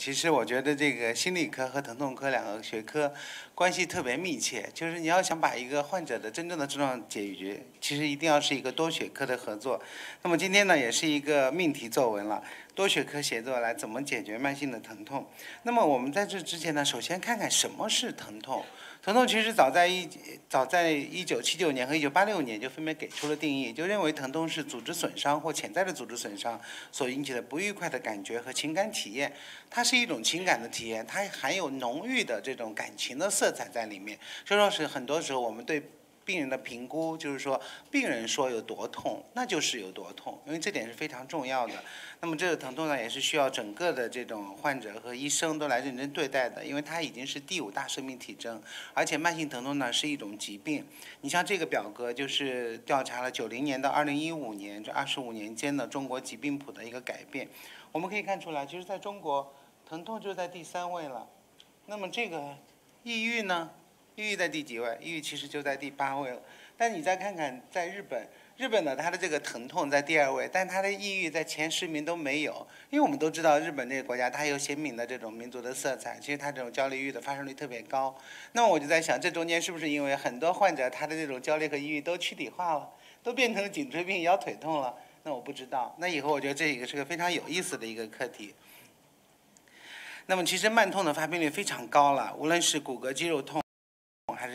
其实我觉得这个心理科和疼痛科两个学科关系特别密切，就是你要想把一个患者的真正的症状解决，其实一定要是一个多学科的合作。那么今天呢，也是一个命题作文了，多学科协作来怎么解决慢性的疼痛。那么我们在这之前呢，首先看看什么是疼痛。疼痛其实早在一早在一九七九年和一九八六年就分别给出了定义，就认为疼痛是组织损伤或潜在的组织损伤所引起的不愉快的感觉和情感体验。它是一种情感的体验，它含有浓郁的这种感情的色彩在里面。所以说是很多时候我们对。病人的评估就是说，病人说有多痛，那就是有多痛，因为这点是非常重要的。那么这个疼痛呢，也是需要整个的这种患者和医生都来认真对待的，因为它已经是第五大生命体征，而且慢性疼痛呢是一种疾病。你像这个表格就是调查了九零年到二零一五年这二十五年间的中国疾病谱的一个改变，我们可以看出来，其实在中国，疼痛就在第三位了。那么这个抑郁呢？抑郁在第几位？抑郁其实就在第八位了。但你再看看，在日本，日本呢，它的这个疼痛在第二位，但它的抑郁在前十名都没有。因为我们都知道，日本这个国家它有鲜明的这种民族的色彩，其实它这种焦虑抑郁的发生率特别高。那么我就在想，这中间是不是因为很多患者他的这种焦虑和抑郁都躯体化了，都变成颈椎病、腰腿痛了？那我不知道。那以后我觉得这一个是个非常有意思的一个课题。那么其实慢痛的发病率非常高了，无论是骨骼肌肉痛。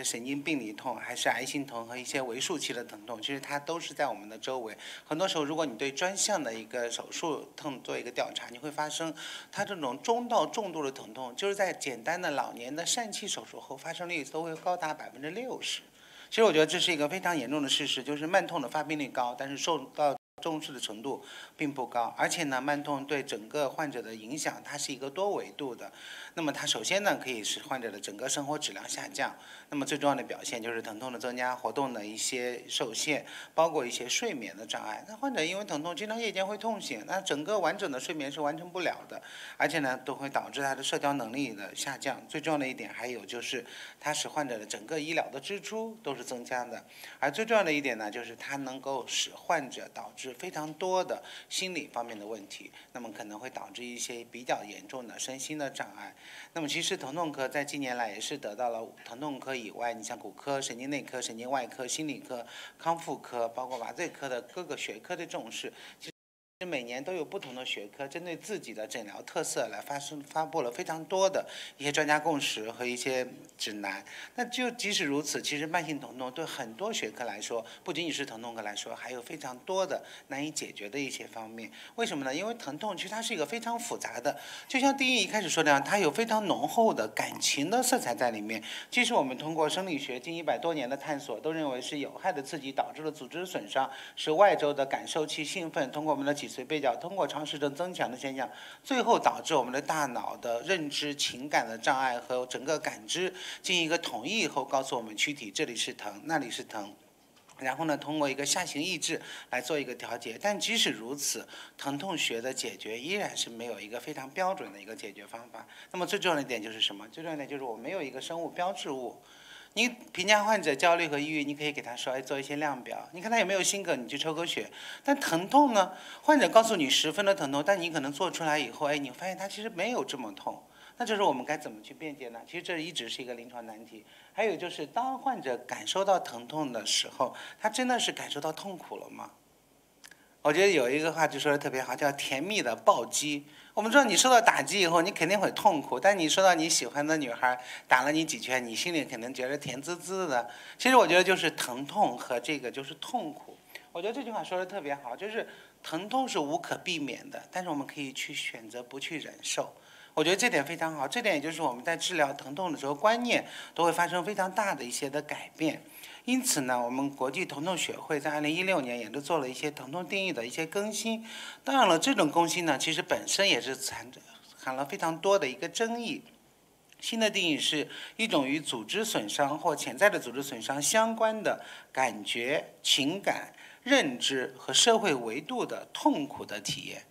神经病理痛，还是癌性疼和一些围术期的疼痛，其实它都是在我们的周围。很多时候，如果你对专项的一个手术痛做一个调查，你会发生，它这种中到重度的疼痛，就是在简单的老年的疝气手术后发生率都会高达百分之六十。其实我觉得这是一个非常严重的事实，就是慢痛的发病率高，但是受到重视的程度并不高，而且呢，慢痛对整个患者的影响，它是一个多维度的。那么它首先呢，可以使患者的整个生活质量下降。那么最重要的表现就是疼痛的增加，活动的一些受限，包括一些睡眠的障碍。那患者因为疼痛，经常夜间会痛醒，那整个完整的睡眠是完成不了的，而且呢，都会导致他的社交能力的下降。最重要的一点还有就是，它使患者的整个医疗的支出都是增加的。而最重要的一点呢，就是它能够使患者导致非常多的心理方面的问题，那么可能会导致一些比较严重的身心的障碍。那么其实疼痛科在近年来也是得到了疼痛科以外，你像骨科、神经内科、神经外科、心理科、康复科，包括麻醉科的各个学科的重视。每年都有不同的学科针对自己的诊疗特色来发生发布了非常多的一些专家共识和一些指南。那就即使如此，其实慢性疼痛对很多学科来说，不仅仅是疼痛科来说，还有非常多的难以解决的一些方面。为什么呢？因为疼痛其实它是一个非常复杂的，就像第一一开始说的样，它有非常浓厚的感情的色彩在里面。即使我们通过生理学近一百多年的探索，都认为是有害的刺激导致了组织损伤，是外周的感受器兴奋，通过我们的脊髓背角通过长时间增强的现象，最后导致我们的大脑的认知、情感的障碍和整个感知进行一个统一以后，告诉我们躯体这里是疼，那里是疼，然后呢，通过一个下行抑制来做一个调节。但即使如此，疼痛学的解决依然是没有一个非常标准的一个解决方法。那么最重要的一点就是什么？最重要的就是我没有一个生物标志物。你评价患者焦虑和抑郁，你可以给他说，哎，做一些量表，你看他有没有心梗，你去抽个血。但疼痛呢？患者告诉你十分的疼痛，但你可能做出来以后，哎，你发现他其实没有这么痛。那就是我们该怎么去辩解呢？其实这一直是一个临床难题。还有就是，当患者感受到疼痛的时候，他真的是感受到痛苦了吗？我觉得有一个话就说的特别好，叫甜蜜的暴击。我们知道你受到打击以后，你肯定会痛苦。但你说到你喜欢的女孩打了你几拳，你心里肯定觉得甜滋滋的。其实我觉得就是疼痛和这个就是痛苦。我觉得这句话说的特别好，就是疼痛是无可避免的，但是我们可以去选择不去忍受。我觉得这点非常好，这点也就是我们在治疗疼痛的时候，观念都会发生非常大的一些的改变。因此呢，我们国际疼痛学会在二零一六年也都做了一些疼痛定义的一些更新。当然了，这种更新呢，其实本身也是含含了非常多的一个争议。新的定义是一种与组织损伤或潜在的组织损伤相关的感觉、情感、认知和社会维度的痛苦的体验。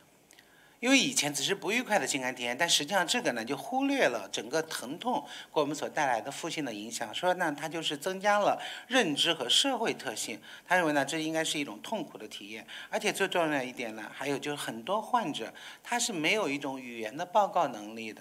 因为以前只是不愉快的情感体验，但实际上这个呢就忽略了整个疼痛给我们所带来的负性的影响，说呢它就是增加了认知和社会特性。他认为呢这应该是一种痛苦的体验，而且最重要一点呢，还有就是很多患者他是没有一种语言的报告能力的。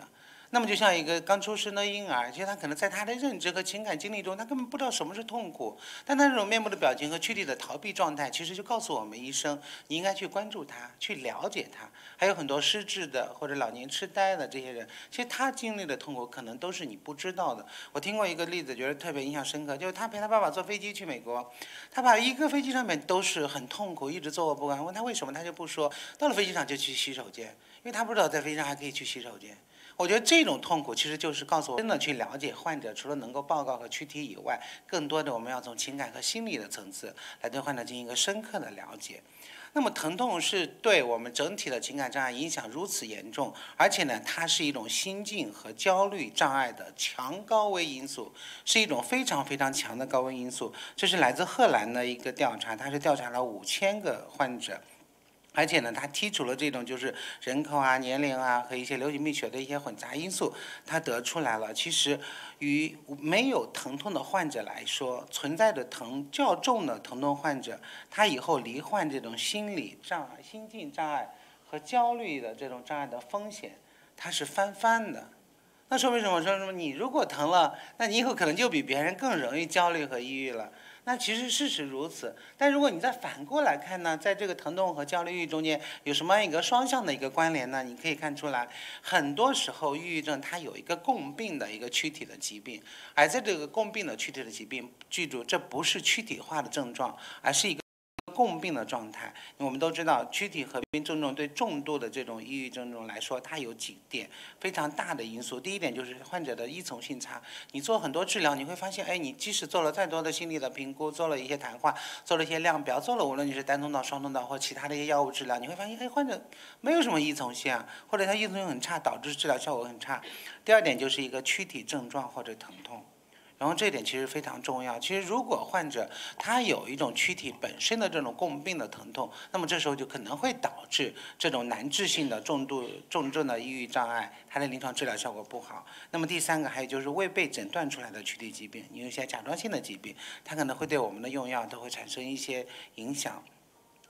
那么就像一个刚出生的婴儿，其实他可能在他的认知和情感经历中，他根本不知道什么是痛苦。但他这种面部的表情和躯体的逃避状态，其实就告诉我们医生，你应该去关注他，去了解他。还有很多失智的或者老年痴呆的这些人，其实他经历的痛苦可能都是你不知道的。我听过一个例子，觉得特别印象深刻，就是他陪他爸爸坐飞机去美国，他爸一个飞机上面都是很痛苦，一直坐卧不安。问他为什么，他就不说。到了飞机上就去洗手间，因为他不知道在飞机上还可以去洗手间。我觉得这种痛苦其实就是告诉我，真的去了解患者，除了能够报告和躯体以外，更多的我们要从情感和心理的层次来对患者进行一个深刻的了解。那么疼痛是对我们整体的情感障碍影响如此严重，而且呢，它是一种心境和焦虑障碍的强高危因素，是一种非常非常强的高危因素。这是来自荷兰的一个调查，它是调查了五千个患者。而且呢，他剔除了这种就是人口啊、年龄啊和一些流行病学的一些混杂因素，他得出来了，其实与没有疼痛的患者来说，存在着疼较重的疼痛患者，他以后罹患这种心理障碍、心境障碍和焦虑的这种障碍的风险，它是翻番的。那说明什么？说什么？你如果疼了，那你以后可能就比别人更容易焦虑和抑郁了。那其实事实如此，但如果你再反过来看呢，在这个疼痛和焦虑抑郁中间有什么样一个双向的一个关联呢？你可以看出来，很多时候抑郁症它有一个共病的一个躯体的疾病，而在这个共病的躯体的疾病，记住这不是躯体化的症状，而是一个。共病的状态，我们都知道，躯体合并症状对重度的这种抑郁症状来说，它有几点非常大的因素。第一点就是患者的依从性差。你做很多治疗，你会发现，哎，你即使做了再多的心理的评估，做了一些谈话，做了一些量表，做了无论你是单通道、双通道或其他的一些药物治疗，你会发现，哎，患者没有什么依从性，啊，或者他依从性很差，导致治疗效果很差。第二点就是一个躯体症状或者疼痛。然后这点其实非常重要。其实如果患者他有一种躯体本身的这种共病的疼痛，那么这时候就可能会导致这种难治性的重度重症的抑郁障碍，它的临床治疗效果不好。那么第三个还有就是未被诊断出来的躯体疾病，有一些甲状腺的疾病，它可能会对我们的用药都会产生一些影响。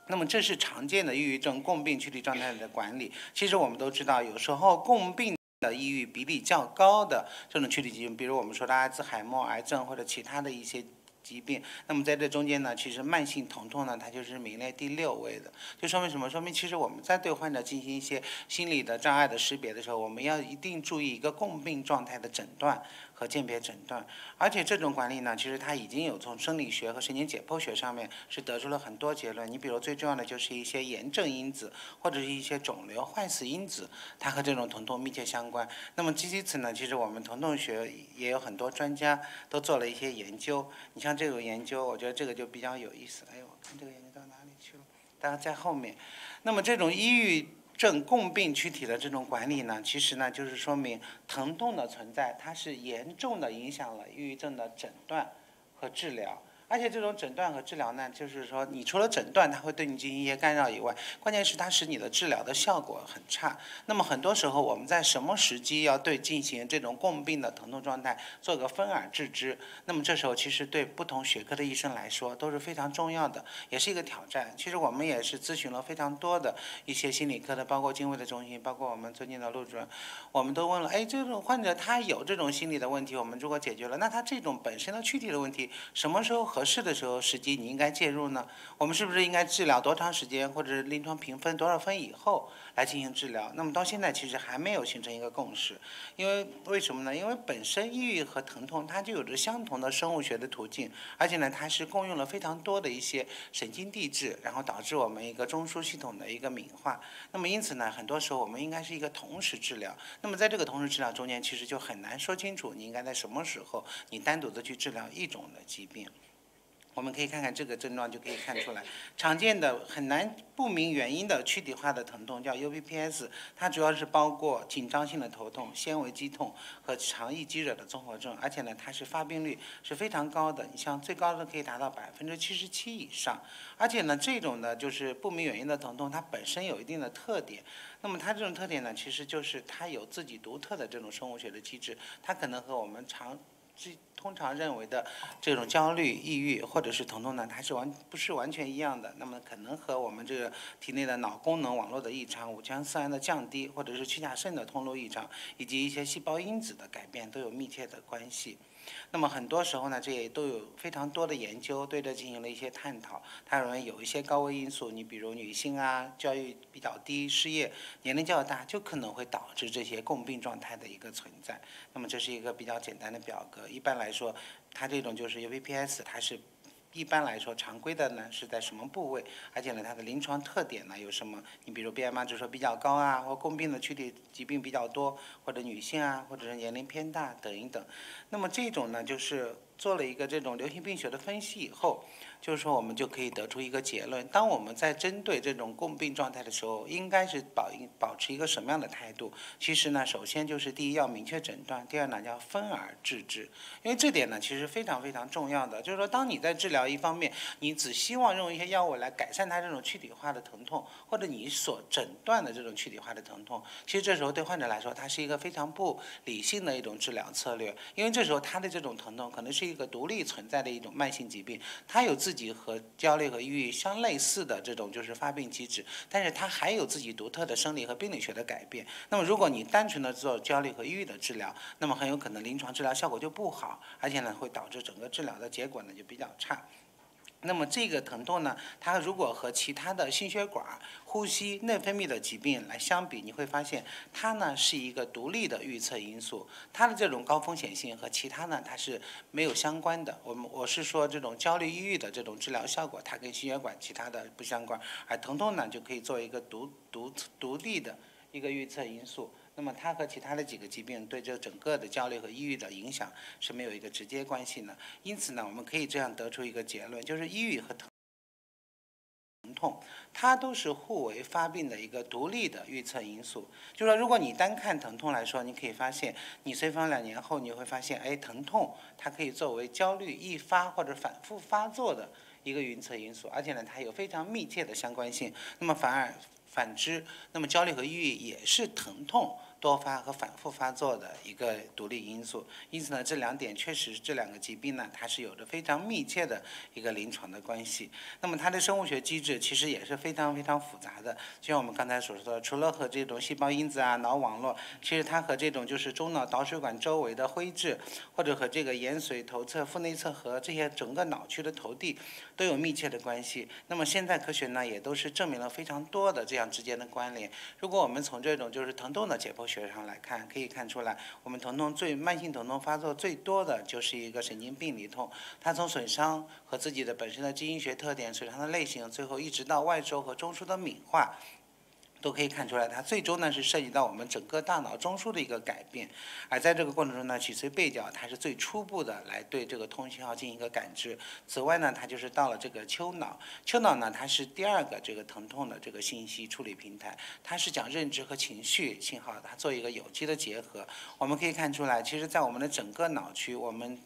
那么这是常见的抑郁症共病躯体状态的管理。其实我们都知道，有时候共病。的抑郁比例较高的这种躯体疾病，比如我们说的阿兹海默癌症或者其他的一些疾病，那么在这中间呢，其实慢性疼痛呢，它就是名列第六位的，就说明什么？说明其实我们在对患者进行一些心理的障碍的识别的时候，我们要一定注意一个共病状态的诊断。和鉴别诊断，而且这种管理呢，其实它已经有从生理学和神经解剖学上面是得出了很多结论。你比如最重要的就是一些炎症因子或者是一些肿瘤坏死因子，它和这种疼痛密切相关。那么基于此呢，其实我们疼痛学也有很多专家都做了一些研究。你像这个研究，我觉得这个就比较有意思。哎，我看这个研究到哪里去了？大家在后面。那么这种抑郁。症共病躯体的这种管理呢，其实呢就是说明疼痛的存在，它是严重的影响了抑郁症的诊断和治疗。而且这种诊断和治疗呢，就是说，你除了诊断它会对你进行一些干扰以外，关键是它使你的治疗的效果很差。那么很多时候我们在什么时机要对进行这种共病的疼痛状态做个分而治之？那么这时候其实对不同学科的医生来说都是非常重要的，也是一个挑战。其实我们也是咨询了非常多的一些心理科的，包括精卫的中心，包括我们尊敬的陆主任，我们都问了，哎，这种患者他有这种心理的问题，我们如果解决了，那他这种本身的躯体的问题什么时候合？合适的时候时机，你应该介入呢？我们是不是应该治疗多长时间，或者临床评分多少分以后来进行治疗？那么到现在其实还没有形成一个共识，因为为什么呢？因为本身抑郁和疼痛它就有着相同的生物学的途径，而且呢它是共用了非常多的一些神经递质，然后导致我们一个中枢系统的一个敏化。那么因此呢，很多时候我们应该是一个同时治疗。那么在这个同时治疗中间，其实就很难说清楚你应该在什么时候你单独的去治疗一种的疾病。我们可以看看这个症状，就可以看出来，常见的很难不明原因的躯体化的疼痛叫 UPPS，它主要是包括紧张性的头痛、纤维肌痛和肠易激惹的综合症，而且呢，它是发病率是非常高的，你像最高的可以达到百分之七十七以上，而且呢，这种呢就是不明原因的疼痛，它本身有一定的特点，那么它这种特点呢，其实就是它有自己独特的这种生物学的机制，它可能和我们常。这通常认为的这种焦虑、抑郁或者是疼痛呢，它是完不是完全一样的。那么可能和我们这个体内的脑功能网络的异常、五羟色胺的降低，或者是去甲肾的通路异常，以及一些细胞因子的改变都有密切的关系。那么很多时候呢，这也都有非常多的研究对这进行了一些探讨。它认为有一些高危因素，你比如女性啊、教育比较低、失业、年龄较大，就可能会导致这些共病状态的一个存在。那么这是一个比较简单的表格。一般来说，它这种就是 UPPS，它是。一般来说，常规的呢是在什么部位？而且呢，它的临床特点呢有什么？你比如 BMI 指数比较高啊，或共病的躯体疾病比较多，或者女性啊，或者是年龄偏大等一等。那么这种呢，就是做了一个这种流行病学的分析以后。就是说，我们就可以得出一个结论：当我们在针对这种共病状态的时候，应该是保应保持一个什么样的态度？其实呢，首先就是第一要明确诊断，第二呢叫分而治之。因为这点呢，其实非常非常重要的。就是说，当你在治疗一方面，你只希望用一些药物来改善他这种躯体化的疼痛，或者你所诊断的这种躯体化的疼痛，其实这时候对患者来说，它是一个非常不理性的一种治疗策略。因为这时候他的这种疼痛可能是一个独立存在的一种慢性疾病，他有自自己和焦虑和抑郁相类似的这种就是发病机制，但是它还有自己独特的生理和病理学的改变。那么如果你单纯的做焦虑和抑郁的治疗，那么很有可能临床治疗效果就不好，而且呢会导致整个治疗的结果呢就比较差。那么这个疼痛呢，它如果和其他的心血管、呼吸、内分泌的疾病来相比，你会发现它呢是一个独立的预测因素，它的这种高风险性和其他呢它是没有相关的。我们我是说这种焦虑抑郁的这种治疗效果，它跟心血管其他的不相关，而疼痛呢就可以做一个独独独立的一个预测因素。那么它和其他的几个疾病对这整个的焦虑和抑郁的影响是没有一个直接关系的。因此呢，我们可以这样得出一个结论，就是抑郁和疼痛，它都是互为发病的一个独立的预测因素。就说如果你单看疼痛来说，你可以发现，你随访两年后，你会发现，哎，疼痛它可以作为焦虑易发或者反复发作的一个预测因素，而且呢，它有非常密切的相关性。那么反而。反之，那么焦虑和抑郁也是疼痛多发和反复发作的一个独立因素。因此呢，这两点确实这两个疾病呢，它是有着非常密切的一个临床的关系。那么它的生物学机制其实也是非常非常复杂的。就像我们刚才所说的，除了和这种细胞因子啊、脑网络，其实它和这种就是中脑导水管周围的灰质，或者和这个延髓头侧、腹内侧和这些整个脑区的头地都有密切的关系。那么现在科学呢，也都是证明了非常多的这样。之间的关联，如果我们从这种就是疼痛的解剖学学上来看，可以看出来，我们疼痛最慢性疼痛发作最多的就是一个神经病理痛，它从损伤和自己的本身的基因学特点、损伤的类型，最后一直到外周和中枢的敏化。都可以看出来，它最终呢是涉及到我们整个大脑中枢的一个改变，而在这个过程中呢，脊髓背角它是最初步的来对这个通信号进行一个感知。此外呢，它就是到了这个丘脑，丘脑呢它是第二个这个疼痛的这个信息处理平台，它是讲认知和情绪信号，它做一个有机的结合。我们可以看出来，其实在我们的整个脑区，我们。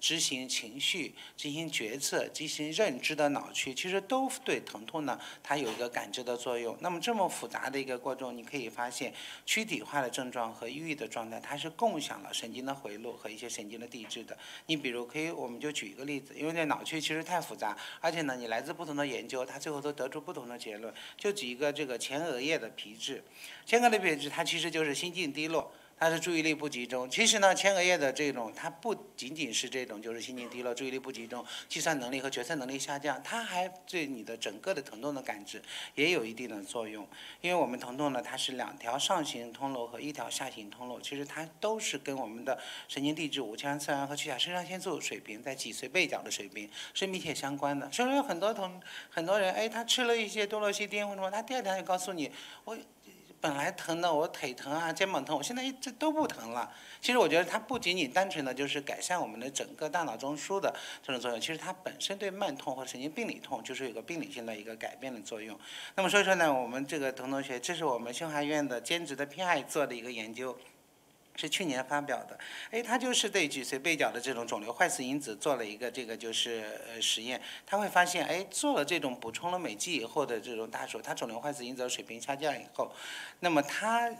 执行情绪、进行决策、进行认知的脑区，其实都对疼痛呢，它有一个感知的作用。那么这么复杂的一个过程，你可以发现躯体化的症状和抑郁的状态，它是共享了神经的回路和一些神经的递质的。你比如可以，我们就举一个例子，因为这脑区其实太复杂，而且呢，你来自不同的研究，它最后都得出不同的结论。就举一个这个前额叶的皮质，前额的皮质它其实就是心境低落。他是注意力不集中。其实呢，前额叶的这种，它不仅仅是这种，就是心情低落、注意力不集中、计算能力和决策能力下降，它还对你的整个的疼痛的感知也有一定的作用。因为我们疼痛呢，它是两条上行通路和一条下行通路，其实它都是跟我们的神经递质、五羟色胺和去甲肾上腺素水平在脊髓背角的水平是密切相关的。所以有很多同很多人，哎，他吃了一些多洛西汀或者什么，他第二天就告诉你，我。本来疼的我腿疼啊，肩膀疼，我现在一直都不疼了。其实我觉得它不仅仅单纯的就是改善我们的整个大脑中枢的这种作用，其实它本身对慢痛或神经病理痛就是有个病理性的一个改变的作用。那么所以说呢，我们这个滕同学，这是我们新华医院的兼职的 PI 做的一个研究。是去年发表的，哎，他就是对脊髓背角的这种肿瘤坏死因子做了一个这个就是呃实验，他会发现，哎，做了这种补充了美剂以后的这种大鼠，它肿瘤坏死因子水平下降以后，那么它。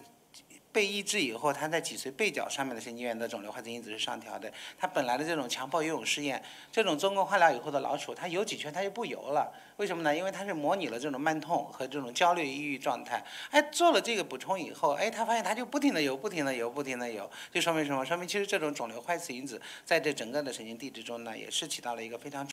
被抑制以后，它在脊髓背角上面的神经元的肿瘤坏死因子是上调的。它本来的这种强迫游泳试验，这种做过化疗以后的老鼠，它游几圈它就不游了。为什么呢？因为它是模拟了这种慢痛和这种焦虑抑郁状态。哎，做了这个补充以后，哎，他发现它就不停的游，不停的游，不停的游，就说明什么？说明其实这种肿瘤坏死因子在这整个的神经递质中呢，也是起到了一个非常。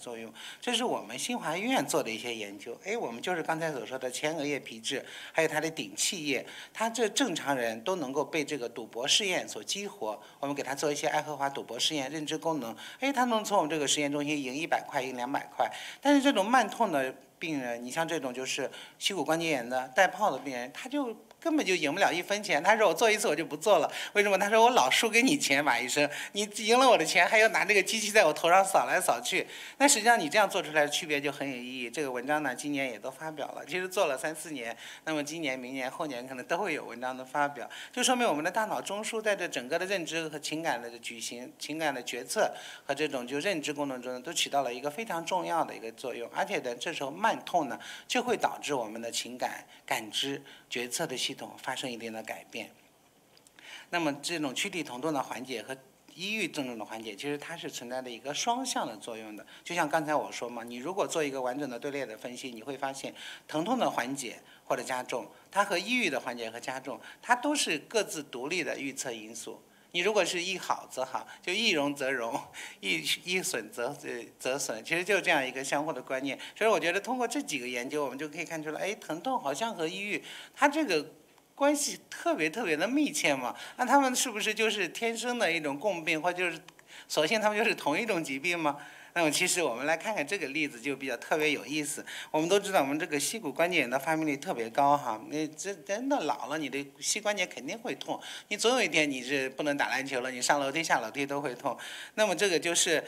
作用，这是我们新华医院做的一些研究。哎，我们就是刚才所说的前额叶皮质，还有它的顶气叶，它这正常人都能够被这个赌博试验所激活。我们给他做一些爱荷华赌博试验，认知功能，哎，他能从我们这个实验中心赢一百块，赢两百块。但是这种慢痛的病人，你像这种就是膝骨关节炎的带泡的病人，他就。根本就赢不了一分钱。他说我做一次我就不做了，为什么？他说我老输给你钱，马医生，你赢了我的钱还要拿这个机器在我头上扫来扫去。那实际上你这样做出来的区别就很有意义。这个文章呢，今年也都发表了。其实做了三四年，那么今年、明年、后年可能都会有文章的发表，就说明我们的大脑中枢在这整个的认知和情感的举行、情感的决策和这种就认知功能中都起到了一个非常重要的一个作用。而且呢，这时候慢痛呢就会导致我们的情感感知。决策的系统发生一定的改变，那么这种躯体疼痛的缓解和抑郁症状的缓解，其实它是存在的一个双向的作用的。就像刚才我说嘛，你如果做一个完整的队列的分析，你会发现疼痛的缓解或者加重，它和抑郁的缓解和加重，它都是各自独立的预测因素。你如果是一好则好，就易容则容，易易损则则损，其实就是这样一个相互的观念。所以我觉得通过这几个研究，我们就可以看出来，哎，疼痛好像和抑郁，它这个关系特别特别的密切嘛。那他们是不是就是天生的一种共病，或就是，索性他们就是同一种疾病吗？那么其实我们来看看这个例子就比较特别有意思。我们都知道我们这个膝骨关节炎的发病率特别高哈，那这真的老了，你的膝关节肯定会痛。你总有一天你是不能打篮球了，你上楼梯下楼梯都会痛。那么这个就是。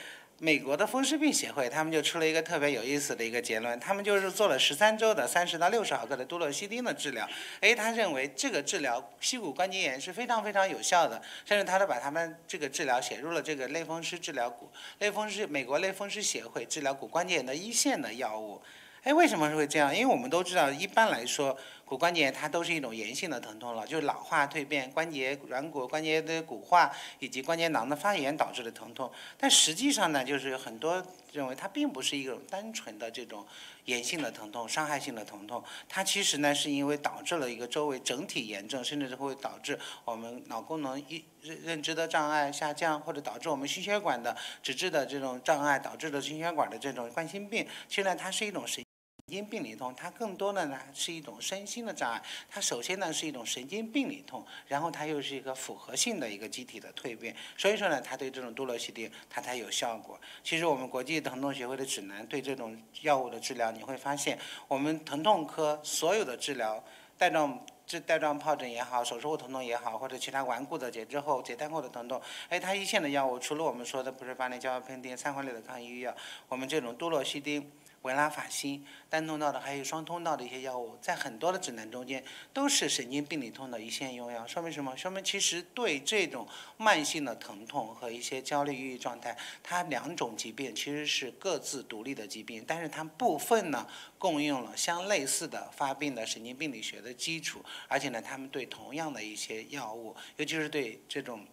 美国的风湿病协会，他们就出了一个特别有意思的一个结论，他们就是做了十三周的三十到六十毫克的多洛西汀的治疗，哎，他认为这个治疗膝骨关节炎是非常非常有效的，甚至他都把他们这个治疗写入了这个类风湿治疗骨类风湿美国类风湿协会治疗骨关节炎的一线的药物。哎，为什么是会这样？因为我们都知道，一般来说，骨关节它都是一种炎性的疼痛了，就是老化蜕变、关节软骨、关节的骨化以及关节囊的发炎导致的疼痛。但实际上呢，就是很多认为它并不是一种单纯的这种炎性的疼痛、伤害性的疼痛，它其实呢是因为导致了一个周围整体炎症，甚至是会导致我们脑功能一认认知的障碍下降，或者导致我们心血管的脂质的这种障碍，导致的心血管的这种冠心病。其实呢，它是一种神。神经病理痛，它更多的呢是一种身心的障碍。它首先呢是一种神经病理痛，然后它又是一个复合性的一个机体的蜕变。所以说呢，它对这种多洛西汀它才有效果。其实我们国际疼痛学会的指南对这种药物的治疗，你会发现我们疼痛科所有的治疗，带状这带状疱疹也好，手术后疼痛也好，或者其他顽固的解痔后、解单后的疼痛，哎，它一线的药物除了我们说的不是八联胶苯酊、三环类的抗抑郁药，我们这种多洛西汀。维拉法辛单通道的还有双通道的一些药物，在很多的指南中间都是神经病理痛的一线用药，说明什么？说明其实对这种慢性的疼痛和一些焦虑抑郁状态，它两种疾病其实是各自独立的疾病，但是它部分呢共用了相类似的发病的神经病理学的基础，而且呢，他们对同样的一些药物，尤其是对这种。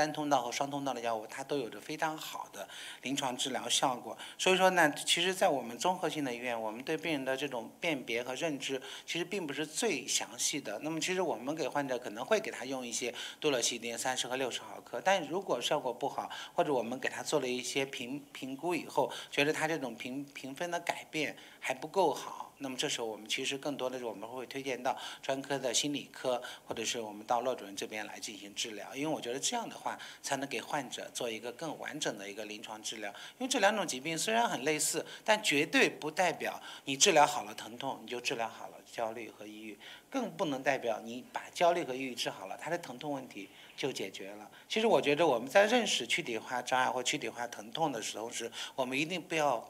单通道和双通道的药物，它都有着非常好的临床治疗效果。所以说呢，其实，在我们综合性的医院，我们对病人的这种辨别和认知，其实并不是最详细的。那么，其实我们给患者可能会给他用一些多乐西汀三十和六十毫克，但如果效果不好，或者我们给他做了一些评评估以后，觉得他这种评评分的改变还不够好。那么这时候我们其实更多的是我们会推荐到专科的心理科，或者是我们到骆主任这边来进行治疗，因为我觉得这样的话才能给患者做一个更完整的一个临床治疗。因为这两种疾病虽然很类似，但绝对不代表你治疗好了疼痛你就治疗好了焦虑和抑郁，更不能代表你把焦虑和抑郁治好了，他的疼痛问题就解决了。其实我觉得我们在认识躯体化障碍或躯体化疼痛的时候，是我们一定不要。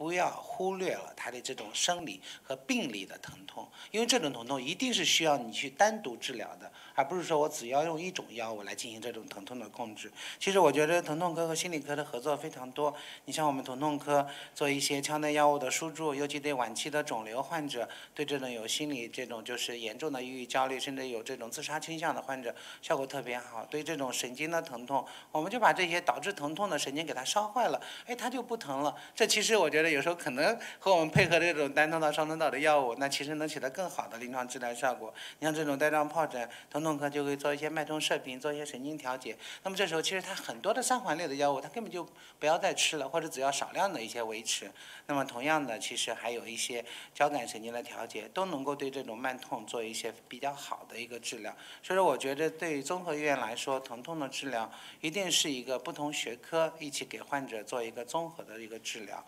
不要忽略了他的这种生理和病理的疼痛，因为这种疼痛一定是需要你去单独治疗的，而不是说我只要用一种药物来进行这种疼痛的控制。其实我觉得疼痛科和心理科的合作非常多。你像我们疼痛科做一些腔内药物的输注，尤其对晚期的肿瘤患者，对这种有心理这种就是严重的抑郁、焦虑，甚至有这种自杀倾向的患者，效果特别好。对这种神经的疼痛，我们就把这些导致疼痛的神经给它烧坏了，哎，它就不疼了。这其实我觉得。有时候可能和我们配合这种单通道、双通道的药物，那其实能起到更好的临床治疗效果。你像这种带状疱疹，疼痛痛科就会做一些脉冲射频，做一些神经调节。那么这时候其实它很多的三环类的药物，它根本就不要再吃了，或者只要少量的一些维持。那么同样的，其实还有一些交感神经的调节，都能够对这种慢痛做一些比较好的一个治疗。所以说，我觉得对于综合医院来说，疼痛的治疗一定是一个不同学科一起给患者做一个综合的一个治疗。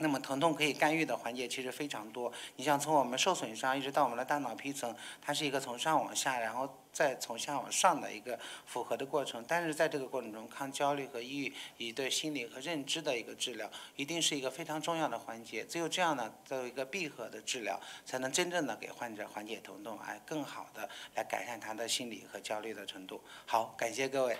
那么疼痛可以干预的环节其实非常多，你像从我们受损伤一直到我们的大脑皮层，它是一个从上往下，然后再从下往上的一个复合的过程。但是在这个过程中，抗焦虑和抑郁以及对心理和认知的一个治疗，一定是一个非常重要的环节。只有这样呢，作为一个闭合的治疗，才能真正的给患者缓解疼痛，哎，更好的来改善他的心理和焦虑的程度。好，感谢各位。